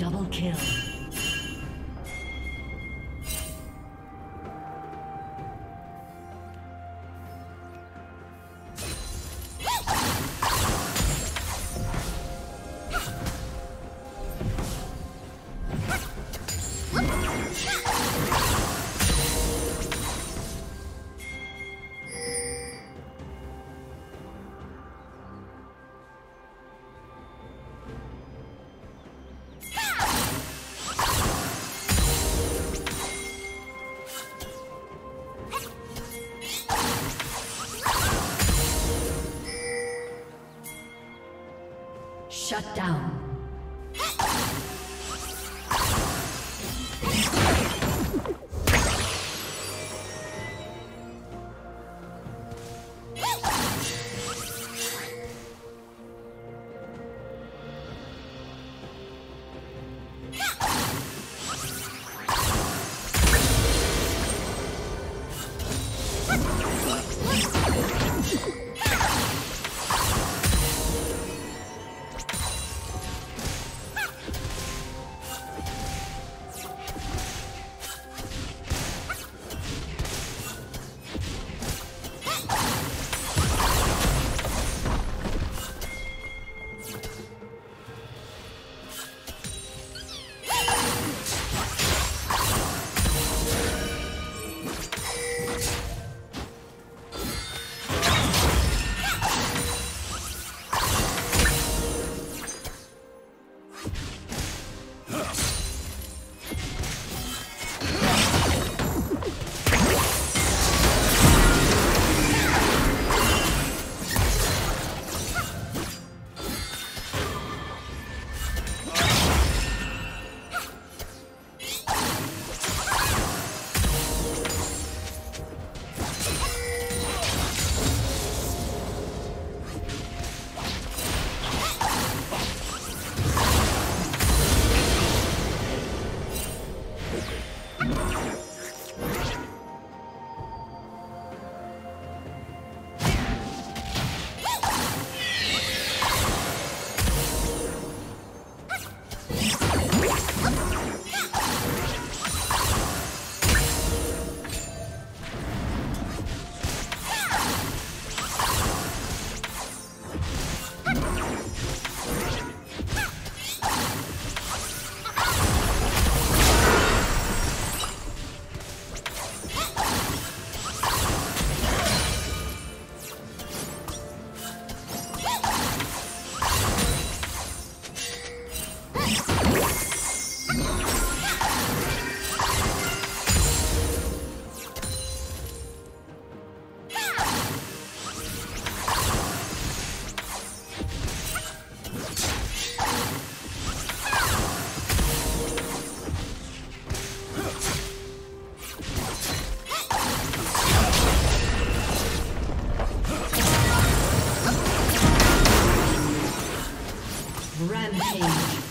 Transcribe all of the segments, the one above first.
Double kill. Shut down. Rampage.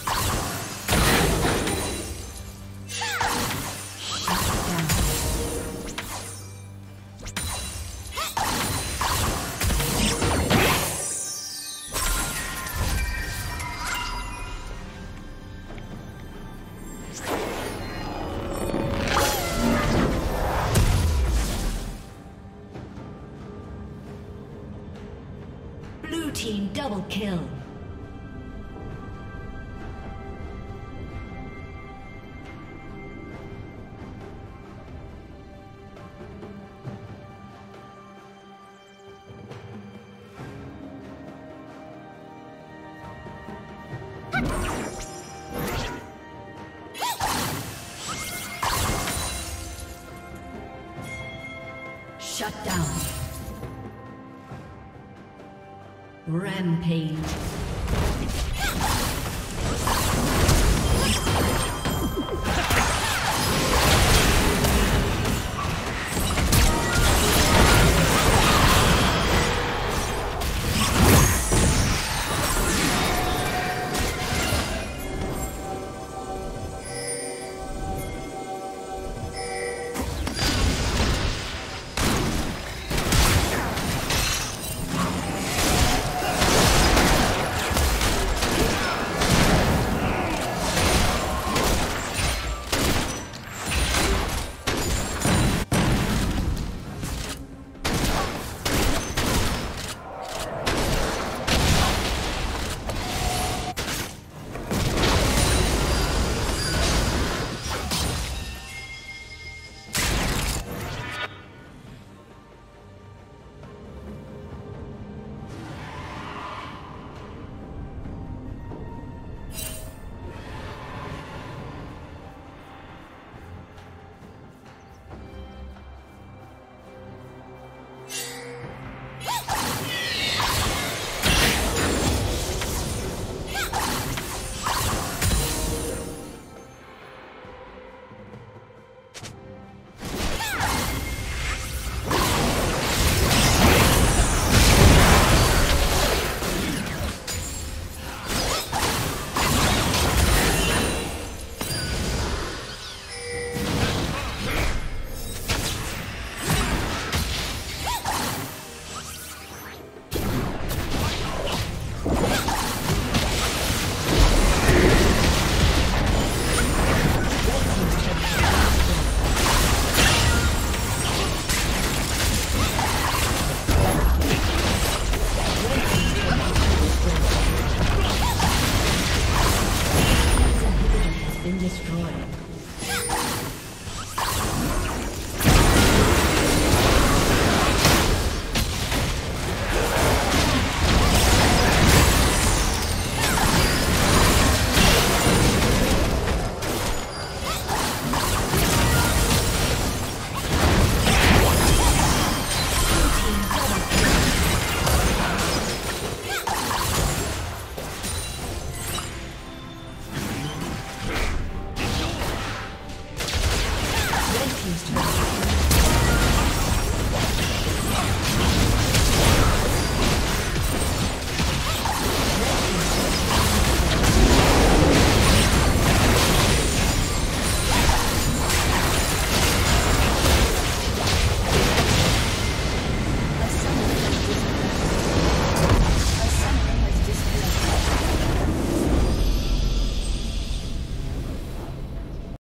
Rampage.